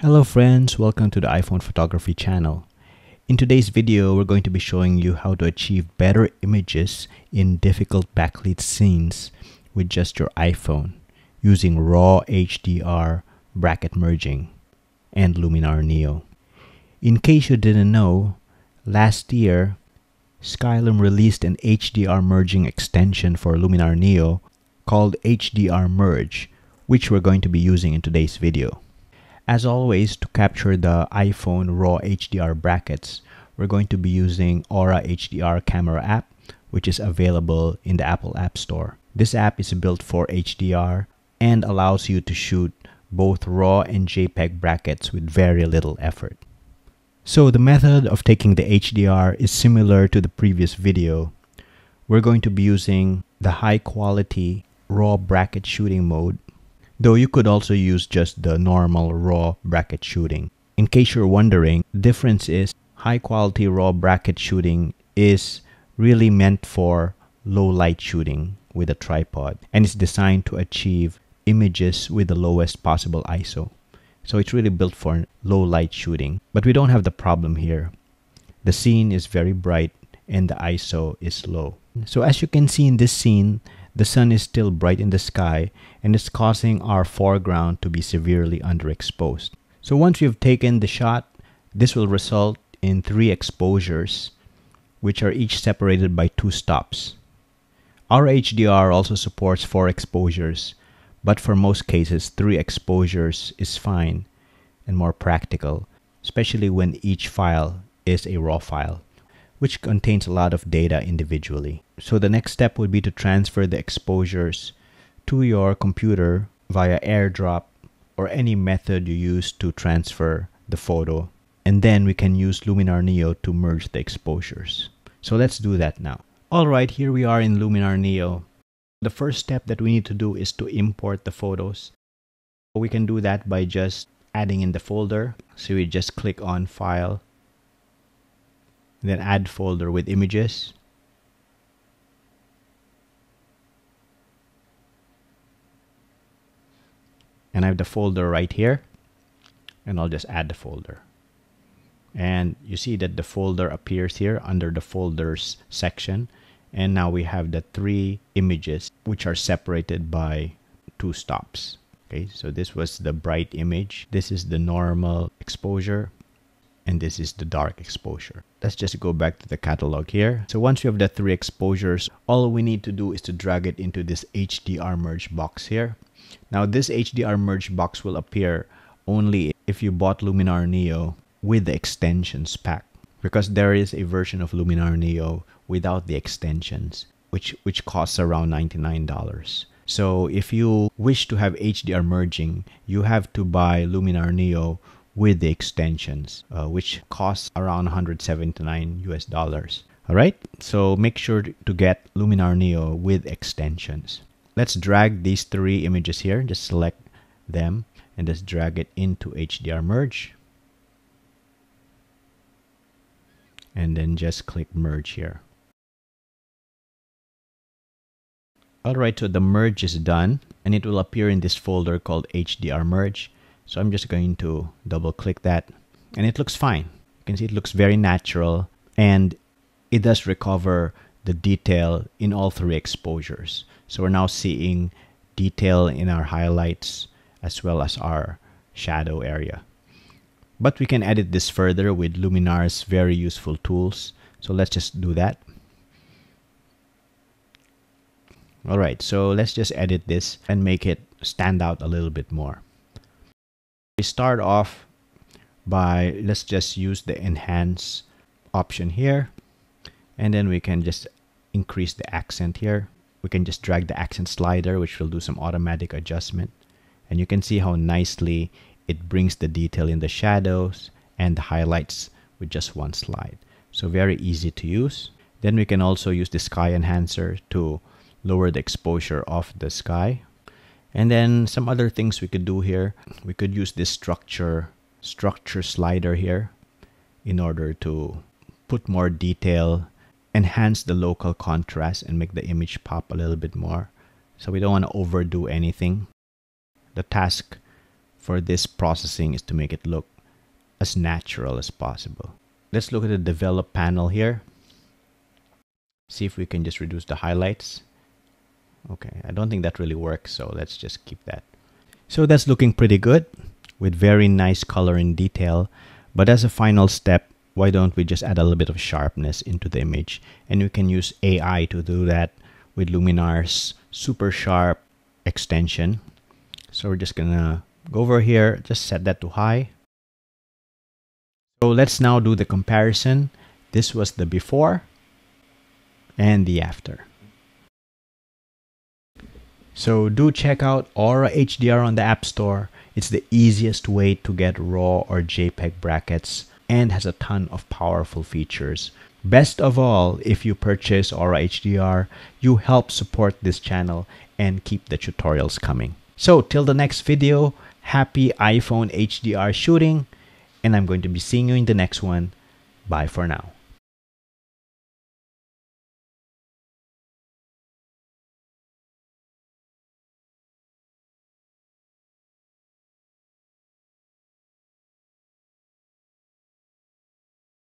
Hello friends, welcome to the iPhone photography channel. In today's video, we're going to be showing you how to achieve better images in difficult backlit scenes with just your iPhone using RAW HDR bracket merging and Luminar Neo. In case you didn't know, last year, Skylum released an HDR merging extension for Luminar Neo called HDR Merge, which we're going to be using in today's video. As always, to capture the iPhone RAW HDR brackets, we're going to be using Aura HDR camera app, which is available in the Apple App Store. This app is built for HDR and allows you to shoot both RAW and JPEG brackets with very little effort. So the method of taking the HDR is similar to the previous video. We're going to be using the high quality RAW bracket shooting mode though you could also use just the normal raw bracket shooting. In case you're wondering, the difference is high quality raw bracket shooting is really meant for low light shooting with a tripod and it's designed to achieve images with the lowest possible ISO. So it's really built for low light shooting. But we don't have the problem here. The scene is very bright and the ISO is low. So as you can see in this scene, the sun is still bright in the sky and is causing our foreground to be severely underexposed. So once we've taken the shot, this will result in three exposures, which are each separated by two stops. Aura HDR also supports four exposures, but for most cases, three exposures is fine and more practical, especially when each file is a RAW file which contains a lot of data individually. So the next step would be to transfer the exposures to your computer via AirDrop or any method you use to transfer the photo. And then we can use Luminar Neo to merge the exposures. So let's do that now. All right, here we are in Luminar Neo. The first step that we need to do is to import the photos. We can do that by just adding in the folder. So we just click on File, then add folder with images. And I have the folder right here and I'll just add the folder. And you see that the folder appears here under the folders section. And now we have the three images which are separated by two stops. Okay so this was the bright image. This is the normal exposure and this is the dark exposure. Let's just go back to the catalog here. So once we have the three exposures, all we need to do is to drag it into this HDR merge box here. Now this HDR merge box will appear only if you bought Luminar Neo with the extensions pack because there is a version of Luminar Neo without the extensions which which costs around $99. So if you wish to have HDR merging, you have to buy Luminar Neo with the extensions, uh, which costs around 179 US dollars. All right, so make sure to get Luminar Neo with extensions. Let's drag these three images here. Just select them and just drag it into HDR merge. And then just click merge here. Alright, so the merge is done and it will appear in this folder called HDR merge. So I'm just going to double click that and it looks fine. You can see it looks very natural and it does recover the detail in all three exposures. So we're now seeing detail in our highlights as well as our shadow area. But we can edit this further with Luminar's very useful tools. So let's just do that. All right, so let's just edit this and make it stand out a little bit more. We start off by, let's just use the enhance option here. And then we can just increase the accent here. We can just drag the accent slider, which will do some automatic adjustment. And you can see how nicely it brings the detail in the shadows and the highlights with just one slide. So very easy to use. Then we can also use the sky enhancer to lower the exposure of the sky and then some other things we could do here. We could use this structure structure slider here in order to put more detail, enhance the local contrast and make the image pop a little bit more. So we don't want to overdo anything. The task for this processing is to make it look as natural as possible. Let's look at the develop panel here. See if we can just reduce the highlights. Okay, I don't think that really works, so let's just keep that. So that's looking pretty good with very nice color and detail. But as a final step, why don't we just add a little bit of sharpness into the image? And we can use AI to do that with Luminar's super sharp extension. So we're just gonna go over here, just set that to high. So let's now do the comparison. This was the before and the after. So do check out Aura HDR on the App Store. It's the easiest way to get RAW or JPEG brackets and has a ton of powerful features. Best of all, if you purchase Aura HDR, you help support this channel and keep the tutorials coming. So till the next video, happy iPhone HDR shooting and I'm going to be seeing you in the next one. Bye for now.